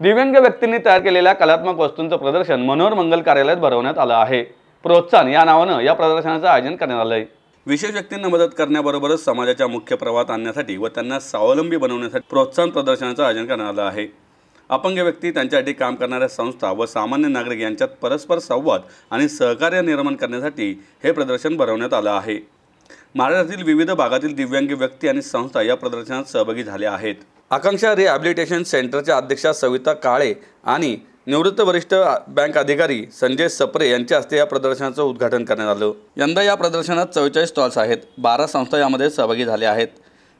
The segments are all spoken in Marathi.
दिव्यांग व्यक्तींनी तयार केलेल्या कलात्मक वस्तूंचं प्रदर्शन मनोहर मंगल कार्यालयात भरवण्यात आलं आहे. प्रोत्साहन या नावानं या प्रदर्शनाचं आयोजन करण्यात आलं आहे विशेष व्यक्तींना मदत करण्याबरोबरच समाजाच्या मुख्य प्रवाहात आणण्यासाठी व त्यांना स्वावलंबी बनवण्यासाठी प्रोत्साहन प्रदर्शनाचं आयोजन करण्यात आलं आहे. अपंग व्यक्ती त्यांच्यासाठी काम करणाऱ्या संस्था व सामान्य नागरिक यांच्यात परस्पर संवाद आणि सहकार्य निर्माण करण्यासाठी हे प्रदर्शन भरवण्यात आलं आहे. महाराष्ट्रातील विविध भागातील दिव्यांग व्यक्ती आणि संस्था या प्रदर्शनात सहभागी झाल्या आहेत. आकांक्षा रिहॅबिलिटेशन सेंटरच्या अध्यक्षा सविता काळे आणि निवृत्त वरिष्ठ बँक अधिकारी संजय सप्रे यांच्या हस्ते या प्रदर्शनाचं उद्घाटन करण्यात आलं. यंदा या प्रदर्शनात चव्वेचाळीस स्टॉल्स आहेत. बारा संस्था यामध्ये सहभागी झाल्या आहेत.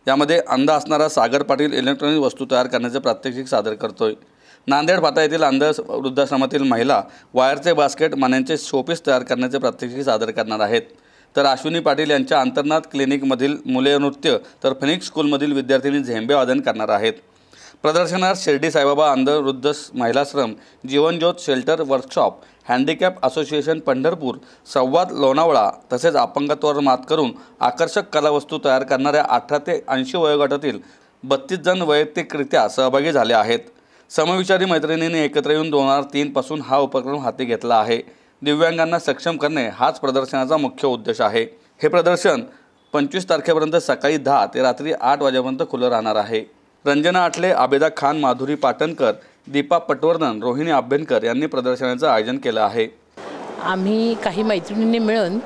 यामध्ये अंध असणारा सागर पाटील इलेक्ट्रॉनिक वस्तू तयार करण्याचे प्रात्यक्षिक सादर करतोय. नांदेड फाटा येथील अंध वृद्धाश्रमातील महिला वायरचे बास्केट मान्यांचे शोपीस तयार करण्याचे प्रात्यक्षिक सादर करणार आहेत. तर अश्विनी पाटील यांच्या अंतर्नाथ क्लिनिकमधील मुले नृत्य तर फिनिक्स स्कूलमधील विद्यार्थिनी झेंबे वादन करणार आहेत. प्रदर्शनात शिर्डी साईबाबा अंध वृद्ध महिलाश्रम Jeevanjyot shelter workshop handicap association Pandharpur Samvad Lonavala तसेच अपंगत्वावर मात करून आकर्षक कलावस्तू तयार करणाऱ्या अठरा ते ऐंशी वयोगटातील बत्तीस जण वैयक्तिकरित्या सहभागी झाले आहेत. समविचारी मैत्रिणींनी एकत्र येऊन दोन हजार तीनपासून हा उपक्रम हाती घेतला आहे. दिव्यांगांना सक्षम करणे हाच प्रदर्शनाचा मुख्य उद्देश आहे. हे प्रदर्शन पंचवीस तारखेपर्यंत सकाळी दहा ते रात्री आठ वाजेपर्यंत खुलं राहणार आहे. रंजना आठले आबेदा खान माधुरी पाटणकर दीपा पटवर्धन रोहिणी आभ्यनकर यांनी प्रदर्शनाचं आयोजन केलं आहे. आम्ही काही मैत्रिणींनी मिळून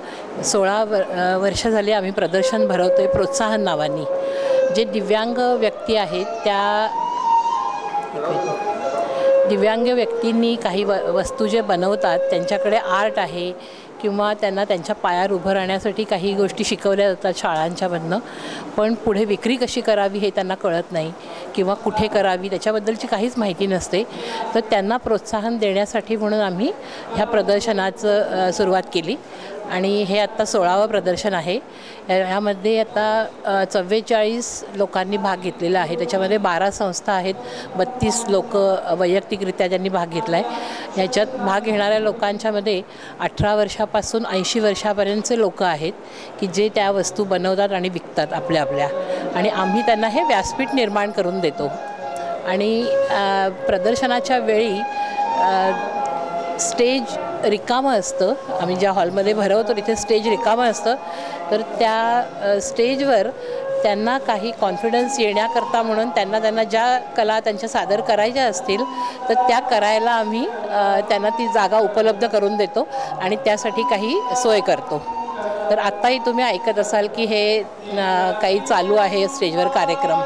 सोळा वर वर्ष झाली आम्ही प्रदर्शन भरवतो आहे प्रोत्साहन नावानी. जे दिव्यांग व्यक्ती आहेत त्या दिव्यांग व्यक्तींनी काही व वस्तू जे बनवतात त्यांच्याकडे आर्ट आहे किंवा त्यांना त्यांच्या पायावर उभं राहण्यासाठी काही गोष्टी शिकवल्या जातात शाळांच्यामधनं. पण पुढे विक्री कशी करावी हे त्यांना कळत नाही किंवा कुठे करावी त्याच्याबद्दलची काहीच माहिती नसते. तर त्यांना प्रोत्साहन देण्यासाठी म्हणून आम्ही ह्या प्रदर्शनाचं सुरुवात केली. आणि हे आत्ता सोळावं प्रदर्शन आहे. यामध्ये ह्यामध्ये आता चव्वेचाळीस लोकांनी भाग घेतलेला आहे. त्याच्यामध्ये बारा संस्था आहेत. बत्तीस लोक वैयक्तिकरित्या त्यांनी भाग घेतला आहे ह्याच्यात भाग घेणाऱ्या लोकांच्यामध्ये अठरा वर्षापासून ऐंशी वर्षापर्यंतचे लोक आहेत की जे त्या वस्तू बनवतात आणि विकतात आपल्या आपल्या. आणि आम्ही त्यांना हे व्यासपीठ निर्माण करून देतो. आणि प्रदर्शनाच्या वेळी स्टेज रिकामं असतं. आम्ही ज्या हॉलमध्ये भरवतो तिथे स्टेज रिकामं असतं. तर त्या स्टेजवर त्यांना काही कॉन्फिडन्स येण्याकरता म्हणून त्यांना त्यांना ज्या कला त्यांच्या सादर करायच्या असतील तर त्या करायला आम्ही त्यांना ती जागा उपलब्ध करून देतो आणि त्यासाठी काही सोय करतो. तर आत्ताही तुम्ही ऐकत असाल की हे काही चालू आहे स्टेजवर कार्यक्रम.